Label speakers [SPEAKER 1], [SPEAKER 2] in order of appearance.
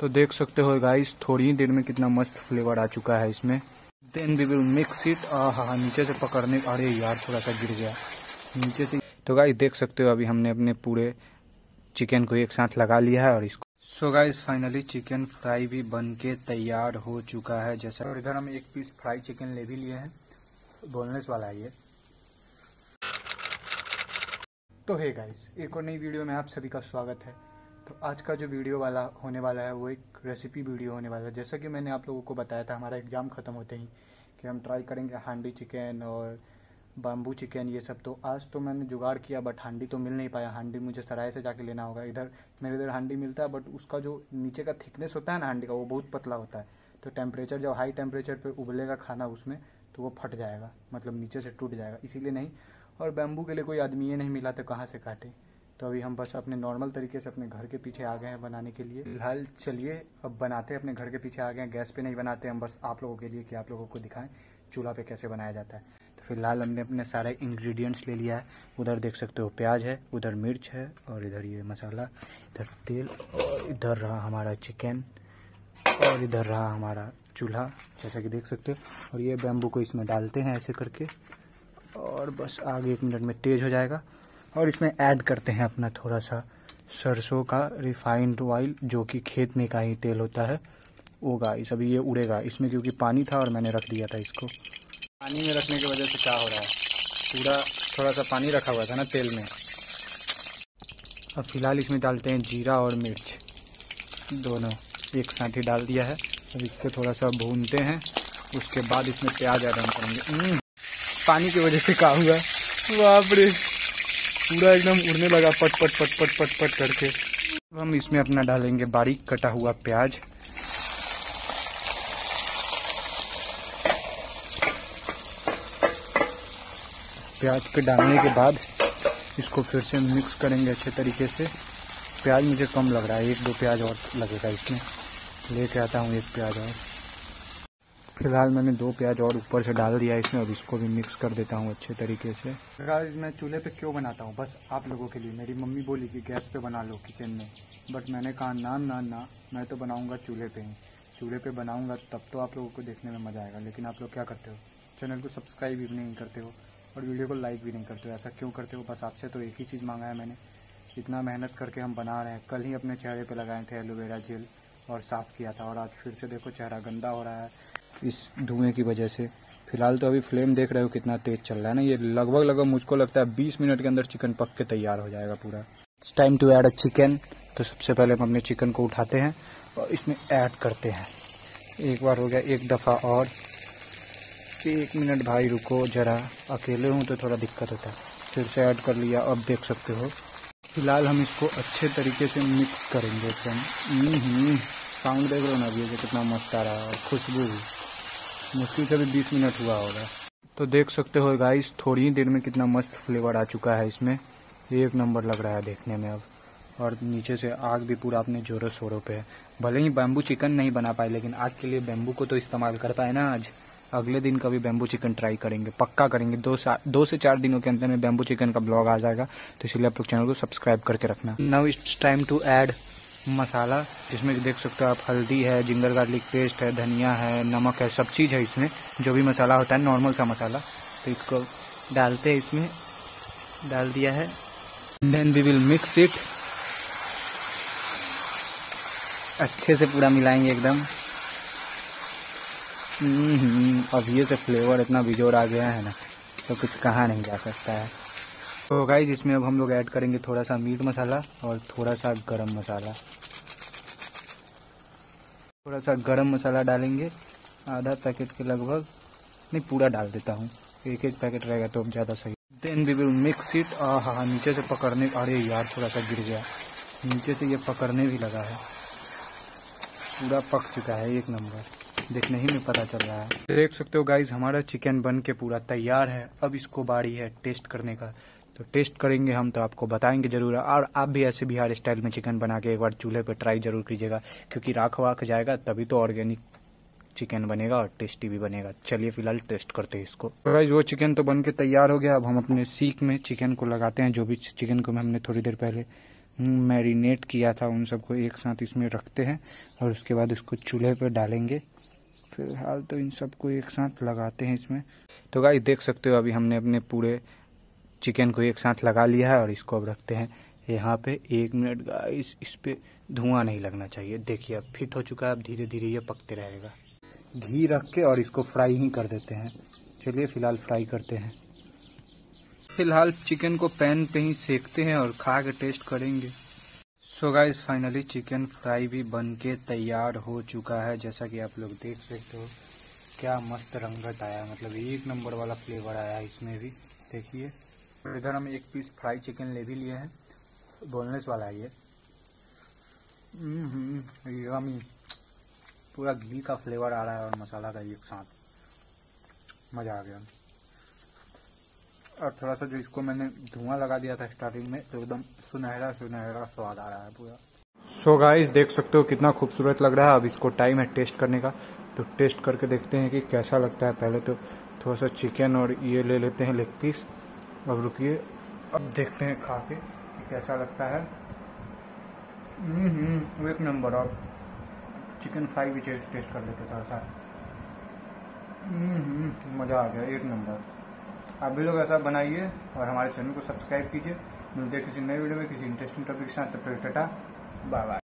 [SPEAKER 1] तो देख सकते हो गाइस थोड़ी ही देर में कितना मस्त फ्लेवर आ चुका है इसमें। Then we will mix it हाँ नीचे से पकड़ने, अरे यार, थोड़ा सा गिर गया। नीचे से तो गाइस देख सकते हो अभी हमने अपने पूरे चिकन को एक साथ लगा लिया है और इसको so guys finally chicken fry भी बन के तैयार हो चुका है। जैसा और इधर हम एक पीस फ्राई चिकन ले भी लिए हैं। बोनलेस वाला है ये। तो है गाइस एक और नई वीडियो में आप सभी का स्वागत है। तो आज का जो वीडियो वाला होने वाला है, वो एक रेसिपी वीडियो होने वाला है। जैसा कि मैंने आप लोगों को बताया था, हमारा एग्ज़ाम ख़त्म होते ही कि हम ट्राई करेंगे हांडी चिकन और बाम्बू चिकन ये सब। तो आज तो मैंने जुगाड़ किया बट हांडी तो मिल नहीं पाया। हांडी मुझे सराय से जाके लेना होगा। इधर, मेरे इधर हांडी मिलता है बट उसका जो नीचे का थिकनेस होता है ना हांडी का, वो बहुत पतला होता है। तो टेम्परेचर जब हाई टेम्परेचर पर उबलेगा खाना उसमें तो वो फट जाएगा। मतलब नीचे से टूट जाएगा। इसीलिए नहीं। और बैम्बू के लिए कोई आदमी ये नहीं मिला तो कहाँ से काटे? तो अभी हम बस अपने नॉर्मल तरीके से अपने घर के पीछे आ गए हैं बनाने के लिए। फ़िलहाल चलिए, अब बनाते हैं अपने घर के पीछे आ गए हैं। गैस पे नहीं बनाते, हम बस आप लोगों के लिए कि आप लोगों को दिखाएँ चूल्हा पे कैसे बनाया जाता है। तो फ़िलहाल हमने अपने सारे इंग्रेडिएंट्स ले लिया है। उधर देख सकते हो प्याज है, उधर मिर्च है और इधर ये मसाला, इधर तेल और इधर रहा हमारा चिकन और इधर रहा हमारा चूल्हा, जैसा कि देख सकते हो। और ये बैम्बू को इसमें डालते हैं ऐसे करके और बस आगे एक मिनट में तेज हो जाएगा। और इसमें ऐड करते हैं अपना थोड़ा सा सरसों का रिफाइंड ऑयल जो कि खेत में का ही तेल होता है। वो गाइस अभी ये उड़ेगा। इसमें क्योंकि पानी था और मैंने रख दिया था इसको। पानी में रखने की वजह से क्या हो रहा है? पूरा थोड़ा सा पानी रखा हुआ था ना तेल में। अब फ़िलहाल इसमें डालते हैं जीरा और मिर्च। दोनों एक साथ ही डाल दिया है। अब इसको थोड़ा सा भूनते हैं। उसके बाद इसमें प्याज ऐड करेंगे। पानी की वजह से क्या हुआ? बाप पूरा एकदम उड़ने लगा, पट पट पट पट पट पट करके। अब हम इसमें अपना डालेंगे बारीक कटा हुआ प्याज। प्याज के डालने के बाद इसको फिर से मिक्स करेंगे अच्छे तरीके से। प्याज मुझे कम लग रहा है, एक दो प्याज और लगेगा इसमें। लेके आता हूँ एक प्याज और। फ़िलहाल मैंने दो प्याज और ऊपर से डाल दिया इसमें, अब इसको भी मिक्स कर देता हूँ अच्छे तरीके से। गाइस मैं चूल्हे पे क्यों बनाता हूँ? बस आप लोगों के लिए। मेरी मम्मी बोली कि गैस पे बना लो किचन में। बट मैंने कहा, ना ना ना, मैं तो बनाऊँगा चूल्हे पे ही। चूल्हे पे बनाऊँगा, तब तो आप लोगों को देखने में मज़ा आएगा। लेकिन आप लोग क्या करते हो? चैनल को सब्सक्राइब भी नहीं करते हो और वीडियो को लाइक भी नहीं करते हो। ऐसा क्यों करते हो? बस आपसे तो एक ही चीज़ मांगा है मैंने। इतना मेहनत करके हम बना रहे हैं। कल ही अपने चेहरे पे लगाए थे एलोवेरा जेल और साफ़ किया था और आज फिर से देखो चेहरा गंदा हो रहा है। इस धुएँ की वजह से। फ़िलहाल तो अभी फ्लेम देख रहे हो कितना तेज चल रहा है ना, ये लगभग लगभग मुझको लगता है 20 मिनट के अंदर चिकन पक के तैयार हो जाएगा पूरा। Time to add a chicken तो सबसे पहले हम अपने चिकन को उठाते हैं और इसमें ऐड करते हैं। एक बार हो गया एक दफ़ा और। एक मिनट भाई, रुको जरा। अकेले हूँ तो थोड़ा दिक्कत होता है। फिर से ऐड कर लिया, अब देख सकते हो। फ़िलहाल हम इसको अच्छे तरीके से मिक्स करेंगे। एकदम। साउंड देख लो ना अभी कितना मस्त आ रहा है और खुशबू मुश्किल से भी बीस मिनट हुआ होगा। तो देख सकते हो गाइस थोड़ी ही देर में कितना मस्त फ्लेवर आ चुका है इसमें। एक नंबर लग रहा है देखने में अब। और नीचे से आग भी पूरा अपने जोरों शोरों पे है। भले ही बैम्बू चिकन नहीं बना पाए, लेकिन आग के लिए बैम्बू को तो इस्तेमाल कर पाए ना आज। अगले दिन कभी बैम्बू चिकन ट्राई करेंगे, पक्का करेंगे। दो दो से चार दिनों के अंदर में बैम्बू चिकन का ब्लॉग आ जाएगा। तो इसलिए आप लोग चैनल को सब्सक्राइब करके रखना। Now it's time to add masala जिसमें देख सकते हो आप हल्दी है जिंगर गार्लिक पेस्ट है धनिया है नमक है सब चीज़ है इसमें जो भी मसाला होता है नॉर्मल सा मसाला। तो इसको डालते हैं इसमें डाल दिया है। Then we will mix it अच्छे से पूरा मिलाएँगे एकदम। हम्म, अब ये से फ्लेवर इतना बिजोर आ गया है ना तो कुछ कहा नहीं जा सकता है। तो गाइज़ इसमें अब हम लोग ऐड करेंगे थोड़ा सा मीट मसाला और थोड़ा सा गरम मसाला। थोड़ा सा गरम मसाला डालेंगे, आधा पैकेट के लगभग। नहीं, पूरा डाल देता हूँ। एक एक पैकेट रहेगा तो अब ज़्यादा सही। Then we will mix it हाँ नीचे से पकड़ने, अरे यार थोड़ा सा गिर गया। नीचे से ये पकड़ने भी लगा है। पूरा पक चुका है, एक नंबर। देखने ही में पता चल रहा है। देख सकते हो गाइज़ हमारा चिकन बन के पूरा तैयार है। अब इसको बारी है टेस्ट करने का। तो टेस्ट करेंगे हम तो आपको बताएँगे ज़रूर। और आप भी ऐसे बिहार स्टाइल में चिकन बना के एक बार चूल्हे पे ट्राई ज़रूर कीजिएगा, क्योंकि राख वाख जाएगा, तभी तो ऑर्गेनिक चिकन बनेगा और टेस्टी भी बनेगा। चलिए फ़िलहाल टेस्ट करते हैं इसको। तो वो चिकन तो बन के तैयार हो गया। अब हम अपने सीख में चिकन को लगाते हैं, जो भी चिकन को हमने थोड़ी देर पहले मैरिनेट किया था, उन सबको एक साथ इसमें रखते हैं और उसके बाद इसको चूल्हे पर डालेंगे। फ़िलहाल तो इन सबको एक साथ लगाते हैं इसमें। तो गाइस देख सकते हो, अभी हमने अपने पूरे चिकन को एक साथ लगा लिया है और इसको अब रखते हैं। यहाँ पे एक मिनट गाइस इस पे धुआँ नहीं लगना चाहिए। देखिए, अब फिट हो चुका है, अब धीरे धीरे ये पकते रहेगा। घी रख के और इसको फ्राई ही कर देते हैं। चलिए, फ़िलहाल फ्राई करते हैं। फ़िलहाल चिकन को पैन पे ही सेकते हैं और खा के टेस्ट करेंगे। So guys finally chicken fry भी बन के तैयार हो चुका है, जैसा कि आप लोग देख सकते हो। क्या मस्त रंगत आया मतलब एक नंबर वाला फ्लेवर आया इसमें भी। देखिए। इधर हम एक पीस फ्राई चिकन ले भी लिए हैं। बोनलेस वाला है ये। यमी पूरा घी का फ्लेवर आ रहा है और मसाला का एक साथ। मज़ा आ गया। और थोड़ा सा जो इसको मैंने धुआँ लगा दिया था स्टार्टिंग में तो एकदम सुनहरा सुनहरा स्वाद आ रहा है पूरा। सो so गाइस देख सकते हो कितना खूबसूरत लग रहा है। अब इसको टाइम है टेस्ट करने का। तो टेस्ट करके देखते हैं कि कैसा लगता है। पहले तो थोड़ा सा चिकन और ये ले लेते हैं लेग पीस अब रुकिए। अब देखते हैं खा के कैसा लगता है। एक नंबर। और चिकन फ्राई भी टेस्ट कर लेते थोड़ा सा। मज़ा आ गया, एक नंबर। आप भी लोग ऐसा बनाइए और हमारे चैनल को सब्सक्राइब कीजिए। मिलते किसी नए वीडियो में, किसी इंटरेस्टिंग टॉपिक के साथ। तब टाटा बाय बाय